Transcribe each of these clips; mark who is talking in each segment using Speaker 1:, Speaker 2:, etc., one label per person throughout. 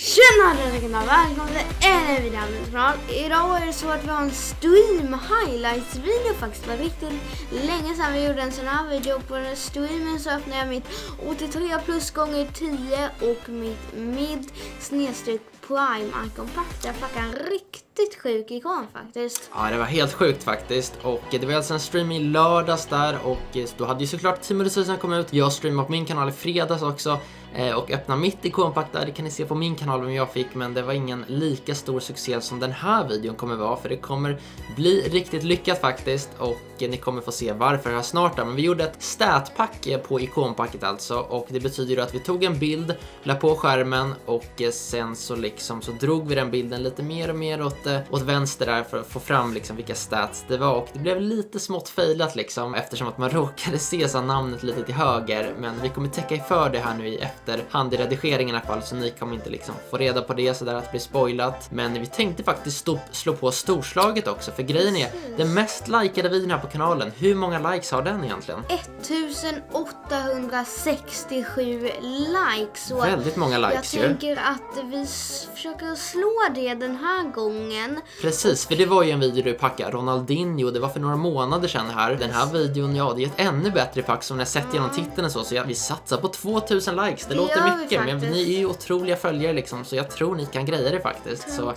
Speaker 1: Tjena alla välkomna till en video kanal. Idag är det så att vi har en stream highlights video faktiskt. Det var riktigt länge sedan vi gjorde en sån här video. På den streamen så öppnade jag mitt 83 plus gånger 10 och mitt mid snedstreck prime icon pack. Jag packade en riktigt Riktigt sjuk ikon faktiskt.
Speaker 2: Ja, det var helt sjukt faktiskt. Och det var alltså en stream i lördags där och eh, då hade ju såklart Team Resursen kommit ut. Jag streamade på min kanal i fredags också eh, och öppna mitt ikonpack där. Det kan ni se på min kanal vem jag fick, men det var ingen lika stor succé som den här videon kommer vara, för det kommer bli riktigt lyckat faktiskt och eh, ni kommer få se varför här snart då. Men vi gjorde ett statpack på ikonpacket alltså och det betyder ju att vi tog en bild, la på skärmen och sen så liksom så drog vi den bilden lite mer och mer åt, åt vänster där för att få fram liksom vilka stats det var och det blev lite smått failat liksom eftersom att man råkade se så namnet lite till höger men vi kommer täcka i för det här nu i efterhand i redigeringen i alla fall så ni kommer inte liksom få reda på det sådär att bli spoilat. Men vi tänkte faktiskt stå, slå på storslaget också för grejen är den mest likade videon här på kanalen. Hur många likes har den egentligen?
Speaker 1: 1867 likes.
Speaker 2: Väldigt många likes
Speaker 1: Jag tänker att vi försöker slå det den här gången.
Speaker 2: Precis, för det var ju en video du packade Ronaldinho, det var för några månader sedan här. Den här videon, ja det är ett ännu bättre pack som ni har sett genom titeln och så, så ja, vi satsar på 2000 likes. Det, det låter mycket, men ni är ju otroliga följare liksom, så jag tror ni kan greja det faktiskt. Så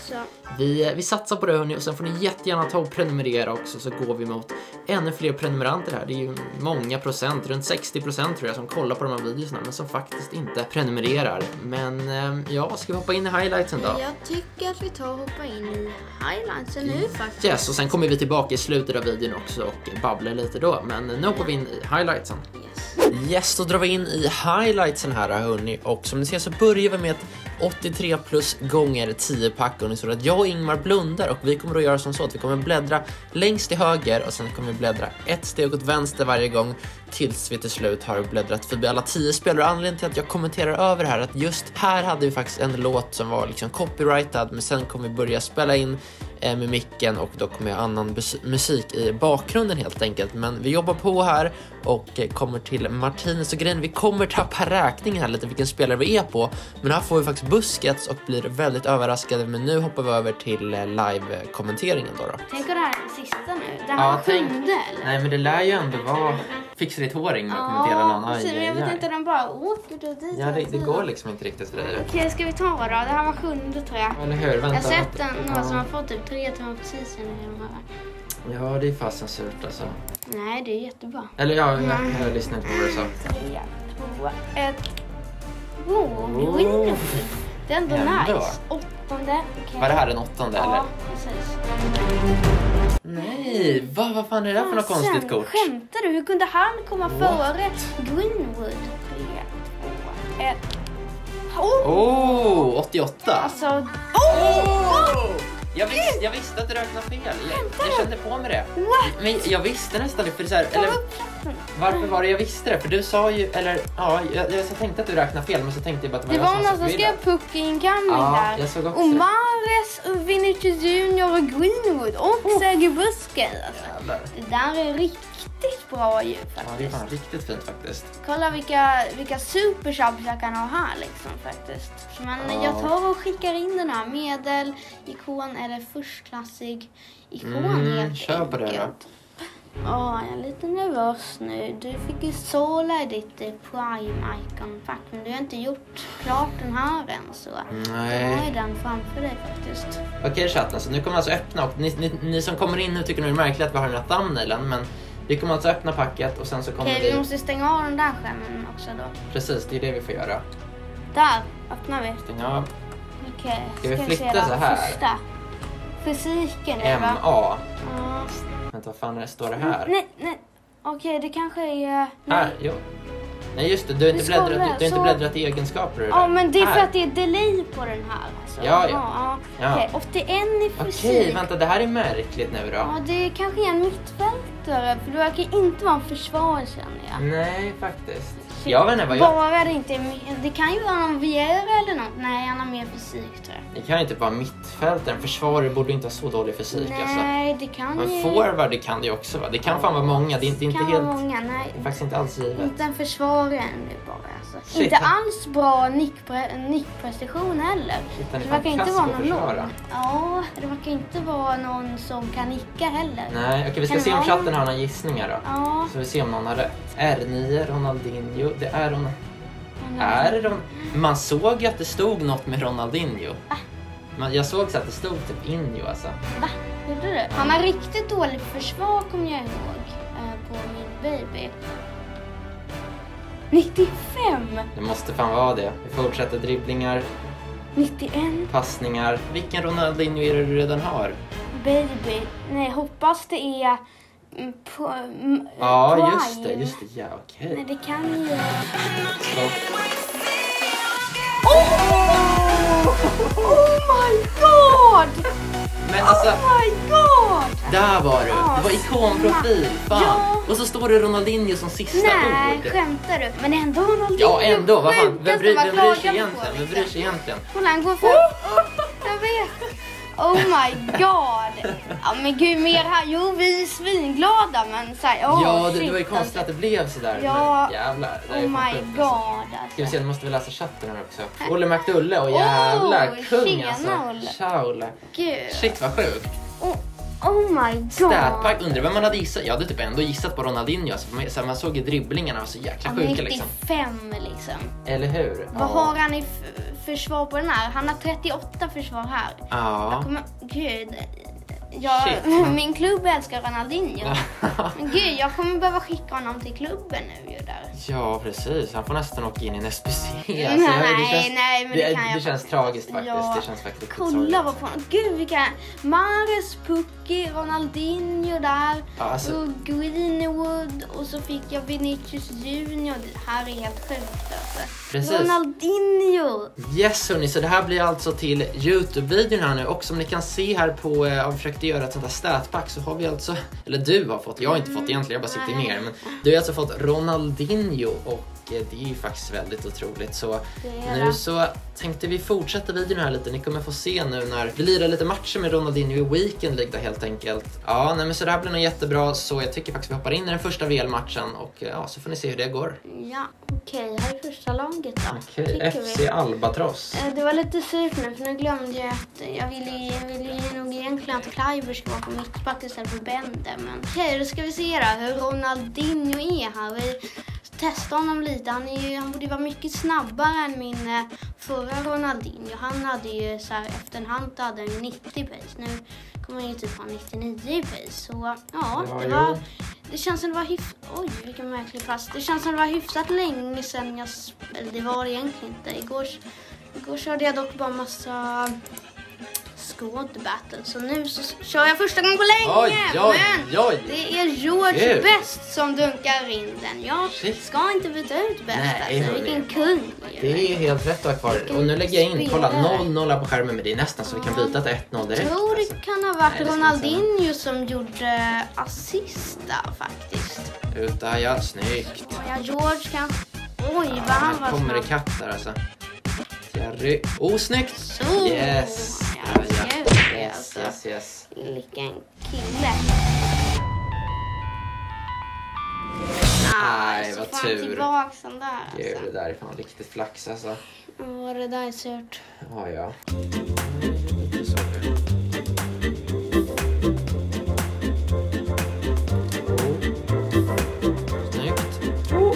Speaker 2: vi, vi satsar på det hörni, och sen får ni jättegärna ta och prenumerera också, så går vi mot ännu fler prenumeranter här. Det är ju många procent, runt 60 procent tror jag, som kollar på de här videorna, men som faktiskt inte prenumererar. Men ehm, ja, ska vi hoppa in i highlightsen då?
Speaker 1: Jag tycker att vi tar och hoppar in i highlightsen nu faktiskt.
Speaker 2: Yes, och sen kommer vi tillbaka i slutet av videon också och babblar lite då, men nu hoppar vi in i highlightsen. Yes. yes, då drar vi in i highlightsen här hörni, och som ni ser så börjar vi med ett 83 plus gånger 10 pack och ni tror att jag och Ingmar blundar och vi kommer att göra som så att vi kommer bläddra längst till höger och sen kommer vi bläddra ett steg åt vänster varje gång tills vi till slut har bläddrat förbi alla 10 spel. Och anledningen till att jag kommenterar över här att just här hade vi faktiskt en låt som var liksom copyrightad men sen kommer vi börja spela in eh, med micken och då kommer jag annan musik i bakgrunden helt enkelt. Men vi jobbar på här och eh, kommer till Martinez och grejen, vi kommer tappa räkningen här lite vilken spelare vi är på. Men här får vi faktiskt Busquets och blir väldigt överraskade. Men nu hoppar vi över till eh, live-kommenteringen då, då.
Speaker 1: Tänk om det här är det sista nu. Det här ja, var tänk... sjunde eller?
Speaker 2: Nej men det lär ju ändå vara fixa ditt hår Ingmar och kommentera någon.
Speaker 1: Aj, men jag vet inte, den bara åker då dit.
Speaker 2: Ja, det, det går liksom inte riktigt dig.
Speaker 1: Okej, ska vi ta då? Det här var sjunde tror jag.
Speaker 2: Eller hur? Vänta.
Speaker 1: Jag har sett en, några ja. som har fått typ tre timmar precis innan de här.
Speaker 2: Ja, det är fasen surt alltså.
Speaker 1: Nej, det är jättebra.
Speaker 2: Eller ja, jag, jag lyssnar inte på vad du sa.
Speaker 1: Tre, två, ett. Oh. Det är ändå, ändå. nice. Åttonde.
Speaker 2: Okay. Var det här den åttonde
Speaker 1: ja,
Speaker 2: eller?
Speaker 1: precis.
Speaker 2: Nej, vad, vad fan är det där för något konstigt kort?
Speaker 1: Skämtar du? Hur kunde han komma What? före Greenwood? Tre, två, ett.
Speaker 2: Oh! oh 88!
Speaker 1: Alltså... Oh!
Speaker 2: oh! Jag, vis, jag visste att du räknade fel. Jag, jag kände på mig det.
Speaker 1: What?
Speaker 2: Men jag visste nästan det. För så här, eller, varför var det jag visste det? För du sa ju, eller ja, jag, jag tänkte att du räknade fel men så tänkte jag bara att
Speaker 1: det var Det var någon som skrev puck-incoming
Speaker 2: ja, där. Jag såg också
Speaker 1: och Och Vinicius Junior och Greenwood och oh. Sergio Busquets. Alltså. Det där är riktigt bra ju faktiskt.
Speaker 2: Ja, det är fan riktigt fint faktiskt.
Speaker 1: Kolla vilka, vilka supershops jag kan ha här liksom faktiskt. Men ja. jag tar och skickar in den här medel-ikon eller förstklassig ikon mm, helt
Speaker 2: kör på det då.
Speaker 1: Ja, jag är lite nervös nu. Du fick ju såla i ditt eh, Prime Icon Pack, men du har inte gjort klart den här än så.
Speaker 2: Nej.
Speaker 1: Jag har den framför dig faktiskt.
Speaker 2: Okej chatten, så nu kommer jag alltså öppna och ni, ni, ni, som kommer in nu tycker nog det är märkligt att vi har den här thumbnailen, men vi kommer alltså öppna packet och sen så kommer
Speaker 1: Okej, vi... vi måste stänga av den där skärmen också då.
Speaker 2: Precis, det är det vi får göra.
Speaker 1: Där öppnar vi.
Speaker 2: Stänga av.
Speaker 1: Okej,
Speaker 2: ska, ska vi flytta så här?
Speaker 1: Första. Fysiken
Speaker 2: är det? MA. Ja. Vänta, vad fan är det, står det här?
Speaker 1: Nej, nej. Okej, det kanske är...
Speaker 2: Nej. Här, jo. Nej just det, du har inte, bläddrat, du, har inte bläddrat i egenskaper.
Speaker 1: Ja men det är för att det är delay på den här. Alltså.
Speaker 2: Ja, ja. ja.
Speaker 1: Okej, 81 i fysik.
Speaker 2: Okej, vänta det här är märkligt nu då.
Speaker 1: Ja, det är kanske är en mittfältare för du verkar inte vara en försvarare känner jag.
Speaker 2: Nej, faktiskt. Jag vet inte vad jag...
Speaker 1: Bara det inte Det kan ju vara någon Viera eller något. Nej, han har mer fysik tror jag.
Speaker 2: Det kan inte vara mittfältare. En försvarare borde inte ha så dålig fysik
Speaker 1: nej,
Speaker 2: alltså.
Speaker 1: Nej, det kan
Speaker 2: Men
Speaker 1: ju...
Speaker 2: forward det kan det ju också vara. Det kan fan vara många. Det är inte, inte
Speaker 1: kan
Speaker 2: helt...
Speaker 1: Vara många, nej.
Speaker 2: Det är faktiskt inte alls givet.
Speaker 1: Inte en försvarare nu bara alltså. inte alls bra nickpre- nickprestation heller.
Speaker 2: Shit,
Speaker 1: det verkar inte vara någon lång. Ja, det verkar inte vara någon som kan nicka heller.
Speaker 2: Nej, okej vi ska
Speaker 1: Kan
Speaker 2: se om
Speaker 1: vara-
Speaker 2: chatten har några gissningar då.
Speaker 1: Ja.
Speaker 2: Så vi ser om någon har rätt. R9, Ronaldinho. Det är Ron... Är Ron... Man såg ju att det stod något med Ronaldinho.
Speaker 1: Va?
Speaker 2: Men jag såg så att det stod typ Injo alltså.
Speaker 1: Va? Gjorde du? Han har riktigt dåligt försvar kommer jag ihåg. eh, På min baby. 95!
Speaker 2: Det måste fan vara det. Vi fortsätter dribblingar,
Speaker 1: 91
Speaker 2: passningar. Vilken Ronaldinho är det du redan har?
Speaker 1: baby. Nej, hoppas det är mm, på, mm,
Speaker 2: Ja,
Speaker 1: Prime.
Speaker 2: just det. Just det. Ja, okej.
Speaker 1: Nej, det kan ju...
Speaker 2: Och-
Speaker 1: Oh my god!
Speaker 2: Men alltså,
Speaker 1: Oh my god!
Speaker 2: där var du. Det var ikonprofil. Fan.
Speaker 1: Ja.
Speaker 2: Och så står det Ronaldinho som sista
Speaker 1: Nej,
Speaker 2: ord.
Speaker 1: skämtar du? Men ändå Ronaldinho.
Speaker 2: Ja, ändå. Vad fan. Vem bryr, vem bryr sig egentligen? Vem
Speaker 1: liksom.
Speaker 2: bryr sig egentligen?
Speaker 1: Kolla, han går för... Jag vet. Oh my god. Ja men gud, mer här. Jo, vi är svinglada men så här, oh,
Speaker 2: ja, det, det var ju konstigt
Speaker 1: alltså.
Speaker 2: att det blev sådär.
Speaker 1: Ja.
Speaker 2: Men jävlar. Det
Speaker 1: Oh my
Speaker 2: sjukt,
Speaker 1: god
Speaker 2: Ska vi
Speaker 1: alltså.
Speaker 2: se, nu måste vi läsa chatten här också. Olle McDulle och jävlar,
Speaker 1: Oh,
Speaker 2: kung
Speaker 1: tjena,
Speaker 2: alltså.
Speaker 1: Olle.
Speaker 2: Tja Olle.
Speaker 1: Gud.
Speaker 2: Shit vad sjukt.
Speaker 1: Oh, oh my god.
Speaker 2: Statback, undrar vem man hade gissat. Jag hade typ ändå gissat på Ronaldinho. Alltså, man- så här, man såg ju dribblingarna var så jäkla
Speaker 1: Ja,
Speaker 2: sjuka liksom.
Speaker 1: 95 liksom.
Speaker 2: Eller hur?
Speaker 1: Vad har han i försvar på den här? Han har 38 försvar här.
Speaker 2: Ja.
Speaker 1: Kommer, gud. Jag,
Speaker 2: Shit.
Speaker 1: min klubb älskar Ronaldinho. Men gud, jag kommer behöva skicka honom till klubben nu ju där.
Speaker 2: Ja, precis. Han får nästan åka in i en SPC.
Speaker 1: Nej,
Speaker 2: Alltså, jag-
Speaker 1: nej, nej, men det kan jag
Speaker 2: Det känns tragiskt faktiskt.
Speaker 1: Ja.
Speaker 2: Det känns faktiskt
Speaker 1: Kolla vad på Gud vilka... Mares, Pucki, Ronaldinho där.
Speaker 2: Ja, alltså-
Speaker 1: Och Greenwood. Och så fick jag Vinicius Junior. Det här är helt sjukt alltså.
Speaker 2: Precis.
Speaker 1: Ronaldinho.
Speaker 2: Yes hörni, så det här blir alltså till Youtube-videon här nu och som ni kan se här på, eh, om vi inte göra ett sånt här statpack så har vi alltså, eller du har fått, jag har inte fått egentligen, jag bara sitter ner, men du har alltså fått Ronaldinho och det är ju faktiskt väldigt otroligt så nu så tänkte vi fortsätta videon här lite, ni kommer få se nu när vi lirar lite matcher med Ronaldinho i Weekend League då helt enkelt. Ja, nej men så det här blir nog jättebra så jag tycker faktiskt vi hoppar in i den första VL-matchen och eh, ja, så får ni se hur det går.
Speaker 1: Ja, okej. här är första laget då.
Speaker 2: Okej,
Speaker 1: tycker
Speaker 2: FC
Speaker 1: vi.
Speaker 2: Albatross.
Speaker 1: Eh, Det var lite surt nu för nu glömde jag att jag ville, jag ville ju nog egentligen att Kleiber ska vara på mittback istället för Bende. Men okej, då ska vi se då hur Ronaldinho är här. Vi testar honom lite. Han, är han borde vara mycket snabbare än min eh, förra Ronaldinho. Han hade ju så här, efter en hand hade ju 90 pace. Nu kommer han ju typ ha 99 pace. Så ja,
Speaker 2: Ja,
Speaker 1: det var... Det känns som det var hyfsat... Oj, vilken märklig pass. Det känns som det var hyfsat länge sedan jag... Eller det var det egentligen inte. Igår, igår körde jag dock bara massa squad battle. Så nu så kör jag första gången på länge.
Speaker 2: Oj, oj,
Speaker 1: men
Speaker 2: oj.
Speaker 1: det är George. Best som dunkar in den. Jag
Speaker 2: Shit.
Speaker 1: ska inte byta ut Best
Speaker 2: Nej,
Speaker 1: alltså. Vilken kung.
Speaker 2: Det är helt rätt att ha kvar. Och nu lägger jag in, kolla,
Speaker 1: spelare.
Speaker 2: 0-0 här på skärmen men det är nästan så vi kan byta till 1-0 direkt.
Speaker 1: Jag tror
Speaker 2: alltså.
Speaker 1: det kan ha varit
Speaker 2: Nej,
Speaker 1: Ronaldinho som gjorde assist där faktiskt.
Speaker 2: Uta, ja, snyggt.
Speaker 1: Ja, George kan... Oj, vad han var
Speaker 2: kommer
Speaker 1: snabb.
Speaker 2: ikapp där alltså. Thierry. Oh, snyggt!
Speaker 1: Så.
Speaker 2: Yes! Yes,
Speaker 1: alltså.
Speaker 2: yes.
Speaker 1: Vilken kille. Så
Speaker 2: vad
Speaker 1: får han
Speaker 2: tur.
Speaker 1: tillbaks den där
Speaker 2: Gud, det
Speaker 1: alltså.
Speaker 2: där är fan riktigt flax alltså.
Speaker 1: Ja, det där är surt.
Speaker 2: Ja, ja. Så. Oh. Snyggt. Oh.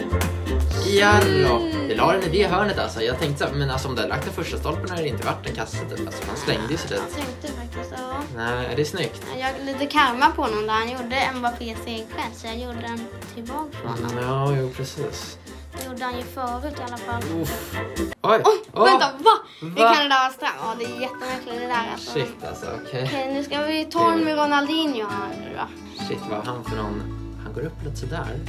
Speaker 2: Jarrå. Det la den i det hörnet alltså. Jag tänkte så här, men alltså om det hade lagt den första stolpen hade det inte varit en kasse typ. Alltså man slängde ju sig dit.
Speaker 1: Jag tänkte faktiskt, ja.
Speaker 2: Nej, är det snyggt?
Speaker 1: Jag hade lite karma på honom där. Han gjorde Mbappé segfäll så jag gjorde den tillbaks på honom.
Speaker 2: Mm, Ja, jo precis.
Speaker 1: Det gjorde han ju förut i alla fall.
Speaker 2: Uff. Oj!
Speaker 1: Oj,
Speaker 2: Åh!
Speaker 1: vänta, va? Det
Speaker 2: Va?
Speaker 1: kan det där vara straff? Ja, det är jättemärkligt det där alltså.
Speaker 2: Shit alltså, okej.
Speaker 1: Okej, nu ska vi ta en med Ronaldinho här nu då.
Speaker 2: Shit, vad har han för någon... Han går upp lite sådär.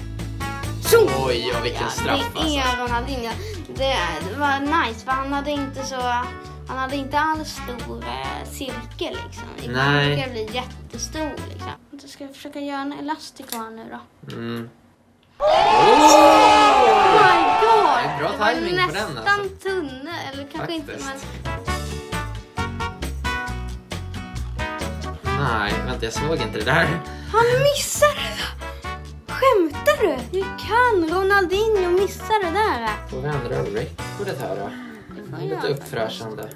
Speaker 1: Tjo!
Speaker 2: Oj, ja, vilken straff
Speaker 1: Det
Speaker 2: alltså.
Speaker 1: är Ronaldinho. Det, det var nice för han hade inte så... Han hade inte alls stor eh, cirkel liksom. Ibland
Speaker 2: Nej.
Speaker 1: brukar det bli jättestor liksom. Då ska jag försöka göra en elastikon nu då.
Speaker 2: Mm.
Speaker 1: Oh my god!
Speaker 2: Det är bra
Speaker 1: Det var
Speaker 2: timing på den,
Speaker 1: nästan
Speaker 2: alltså.
Speaker 1: tunne, eller kanske inte men...
Speaker 2: Nej, vänta jag såg inte det där.
Speaker 1: Han missade! Skämtar Ser du? Hur kan Ronaldinho missa det där?
Speaker 2: Får vi ändra recordet här då? Lite uppfräschande.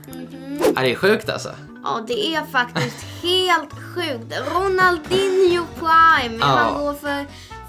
Speaker 2: Ja, det är sjukt alltså.
Speaker 1: Ja, det är faktiskt helt sjukt. Ronaldinho Prime.
Speaker 2: Ja.
Speaker 1: Han går för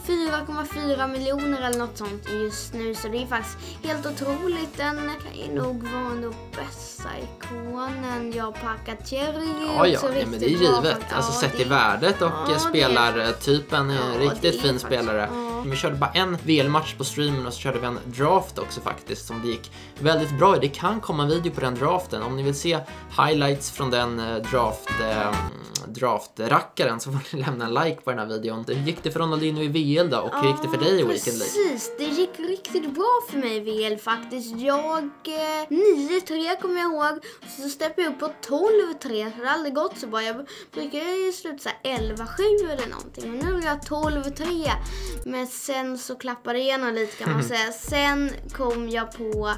Speaker 1: 4,4 miljoner eller något sånt just nu. Så det är faktiskt helt otroligt. Den kan ju nog vara den bästa ikonen jag packat Cherry
Speaker 2: Ja, ja, nej, men det är givet. Alltså sett i värdet och
Speaker 1: Ja,
Speaker 2: ja, spelartypen är en
Speaker 1: Ja,
Speaker 2: riktigt
Speaker 1: det är
Speaker 2: fin
Speaker 1: faktiskt-
Speaker 2: spelare.
Speaker 1: ja.
Speaker 2: Vi körde bara en VL-match på streamen och så körde vi en draft också faktiskt som det gick väldigt bra i. Det kan komma en video på den draften. Om ni vill se highlights från den eh, draft, eh, draftrackaren så får ni lämna en like på den här videon. Hur gick det för Ronaldinho i VL då? Och hur gick det för dig i Weekend League?
Speaker 1: Precis, det gick riktigt bra för mig i VL faktiskt. Jag, eh, 9-3 kommer jag ihåg. Så steppade jag upp på 12-3. Så det har aldrig gått så bra. Jag brukar ju sluta så här 11-7 eller någonting. Men nu är jag 12-3. Men sen så klappade det igenom lite kan man säga. Sen kom jag på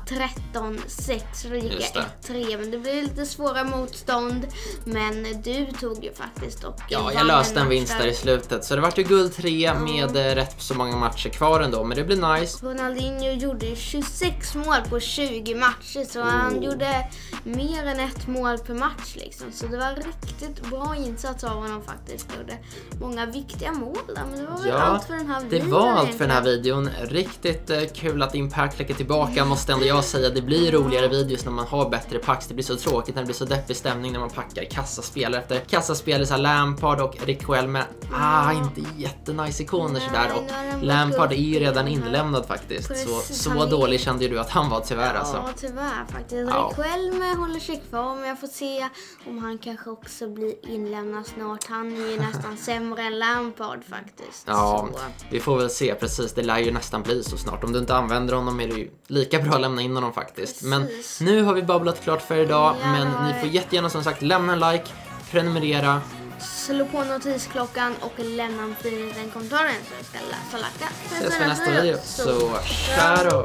Speaker 1: 13-6. Så då gick
Speaker 2: Just
Speaker 1: jag
Speaker 2: det.
Speaker 1: 1-3. Men det blev lite svåra motstånd. Men du tog ju faktiskt och
Speaker 2: Ja, jag löste en vinst där i slutet. Så det vart ju guld 3 med eh, rätt så många matcher kvar ändå. Men det blir nice.
Speaker 1: Ronaldinho gjorde ju 26 mål på 20 matcher så han
Speaker 2: Oh.
Speaker 1: gjorde mer än ett mål per match liksom. Så det var riktigt bra insats av honom faktiskt. Gjorde många viktiga mål där, men det var väl
Speaker 2: Ja,
Speaker 1: allt för den här
Speaker 2: Det
Speaker 1: videon
Speaker 2: var allt för den här videon. Riktigt eh, kul att Impact lägger tillbaka måste ändå jag säga. Det blir roligare videos när man har bättre packs. Det blir så tråkigt när det blir så deppig stämning när man packar kassaspelare efter kassaspelare. Så här Lampard och Rick Well med ah, inte jättenice ikoner sådär. Och Lampard är ju redan inlämnad faktiskt.
Speaker 1: Precis,
Speaker 2: så så
Speaker 1: är-
Speaker 2: dålig kände ju du att han var tyvärr alltså.
Speaker 1: Ja, tyvärr faktiskt.
Speaker 2: Ja.
Speaker 1: Rick Welme håller sig kvar, men jag får se om han kanske också blir inlämnad snart. Han är ju nästan sämre än Lampard faktiskt.
Speaker 2: Ja,
Speaker 1: Så.
Speaker 2: vi får väl se precis. Det lär ju nästan bli så snart. Om du inte använder honom är det ju lika bra att lämna in honom faktiskt. Men nu har vi babblat klart för idag.
Speaker 1: Ja,
Speaker 2: men ni får jättegärna som sagt lämna en like, prenumerera.
Speaker 1: Slå på notisklockan och lämna en fin liten kommentar så jag ska läsa och lacka.
Speaker 2: Ses vi nästa video. Så tja då!